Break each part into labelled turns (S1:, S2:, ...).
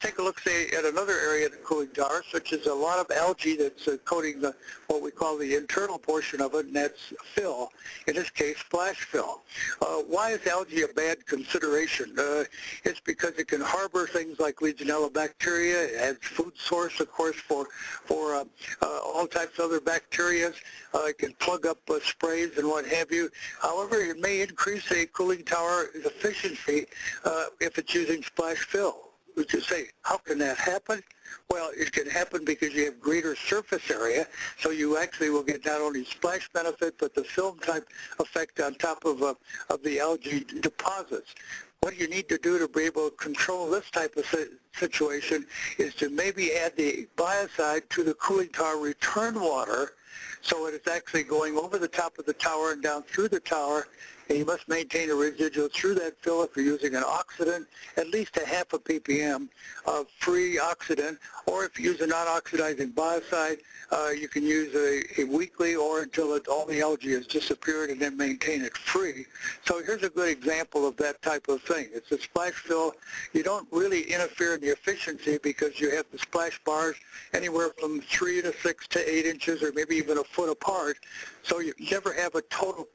S1: take a look, say, at another area of the cooling tower, such as a lot of algae that's uh, coating the what we call the internal portion of it, and that's fill. In this case, splash fill. Uh, why is algae a bad consideration? Uh, it's because it can harbor things like Legionella bacteria. Has food source, of course, for for uh, uh, all types of other bacteria. Uh, it can plug up sprays and what have you. However, it may increase a cooling tower efficiency if it's using splash fill. Would you say, how can that happen? Well, it can happen because you have greater surface area, so you actually will get not only splash benefit, but the film type effect on top of, uh, of the algae deposits. What you need to do to be able to control this type of situation is to maybe add the biocide to the cooling tower return water so it is actually going over the top of the tower and down through the tower and you must maintain a residual through that fill if you're using an oxidant, at least a half a ppm of free oxidant, or if you use a non-oxidizing biocide, uh, you can use a, a weekly or until it, all the algae has disappeared and then maintain it free. So here's a good example of that type of thing. It's a splash fill. You don't really interfere in the efficiency because you have the splash bars anywhere from 3 to 6 to 8 inches or maybe even a foot apart. So you never have a total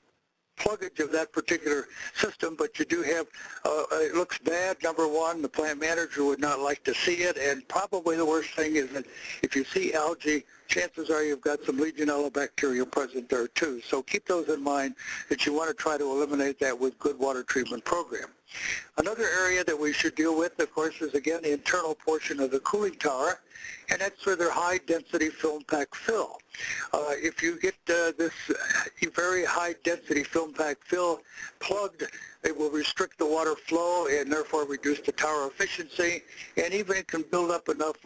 S1: pluggage of that particular system, but you do have, uh, it looks bad, number one, the plant manager would not like to see it, and probably the worst thing is that if you see algae, chances are you've got some Legionella bacteria present there too. So keep those in mind that you want to try to eliminate that with good water treatment program. Another area that we should deal with, of course, is again the internal portion of the cooling tower, and that's where their high density film pack fill. Uh, if you get uh, this very high density film pack fill plugged, it will restrict the water flow and therefore reduce the tower efficiency, and even it can build up enough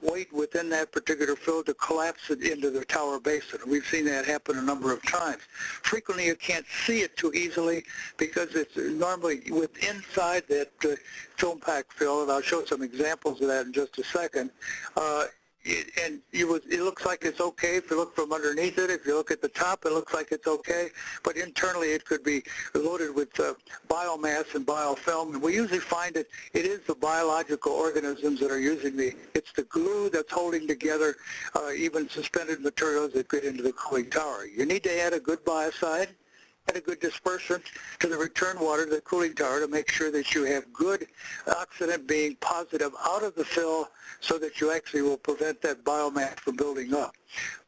S1: weight within that particular fill to collapse it into the tower basin. We've seen that happen a number of times. Frequently you can't see it too easily because it's normally within inside that uh, film pack fill, and I'll show some examples of that in just a second, uh, it, and was, it looks like it's okay if you look from underneath it. If you look at the top, it looks like it's okay. But internally, it could be loaded with uh, biomass and biofilm. And we usually find that it is the biological organisms that are using the, it's the glue that's holding together uh, even suspended materials that get into the cooling tower. You need to add a good biocide a good dispersant to the return water to the cooling tower to make sure that you have good oxidant being positive out of the fill so that you actually will prevent that biomass from building up.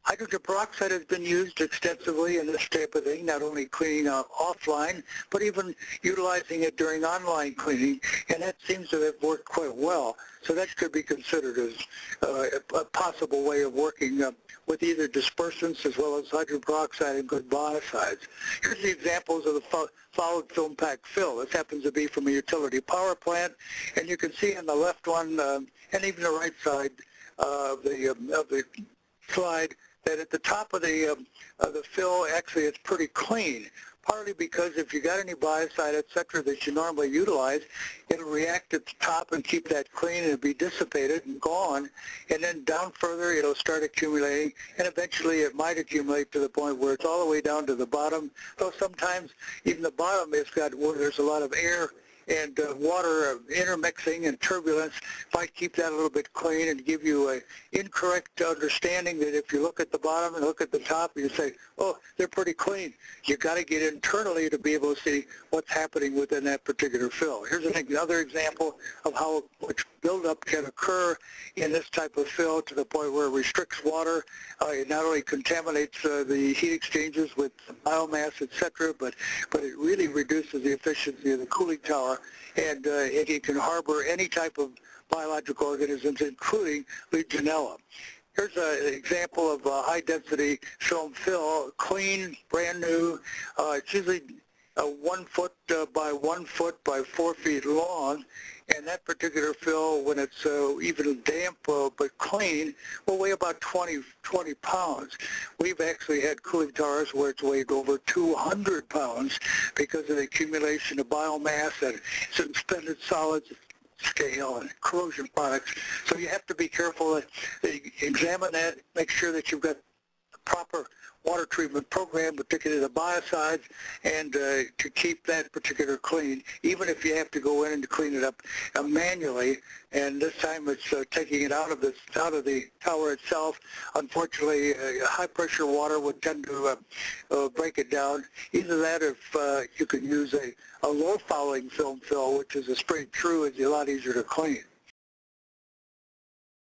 S1: Hydrogen peroxide has been used extensively in this type of thing, not only cleaning out offline, but even utilizing it during online cleaning, and that seems to have worked quite well. So that could be considered as uh, a possible way of working uh, with either dispersants as well as hydrogen peroxide and good biocides. Here's the examples of the solid film pack fill. This happens to be from a utility power plant, and you can see on the left one um, and even the right side uh, of the um, of the slide that at the top of the, um, of the fill, actually it's pretty clean, partly because if you got any biocide, et cetera, that you normally utilize, it'll react at the top and keep that clean and be dissipated and gone, and then down further it'll start accumulating, and eventually it might accumulate to the point where it's all the way down to the bottom, though sometimes even the bottom has got where there's a lot of air and uh, water intermixing and turbulence might keep that a little bit clean and give you an incorrect understanding that if you look at the bottom and look at the top, you say, oh, they're pretty clean. You've got to get internally to be able to see what's happening within that particular fill. Here's another example of how much buildup can occur in this type of fill to the point where it restricts water. Uh, it not only contaminates uh, the heat exchangers with biomass, etc., but, but it really reduces the efficiency of the cooling tower, and uh, it, it can harbor any type of biological organisms, including Legionella. Here's an example of a high-density film fill, clean, brand new. Uh, it's usually uh, one foot uh, by one foot by four feet long, and that particular fill, when it's uh, even damp uh, but clean, will weigh about 20, 20 pounds. We've actually had towers where it's weighed over 200 pounds because of the accumulation of biomass and suspended solids scale and corrosion products. So you have to be careful. Examine that, make sure that you've got proper water treatment program, particularly the biocides, and uh, to keep that particular clean, even if you have to go in and clean it up uh, manually. And this time it's uh, taking it out of the out of the tower itself. Unfortunately, uh, high pressure water would tend to uh, uh, break it down. Either that, if you could use a, a low fouling film fill, which is a sprayed true, is a lot easier to clean.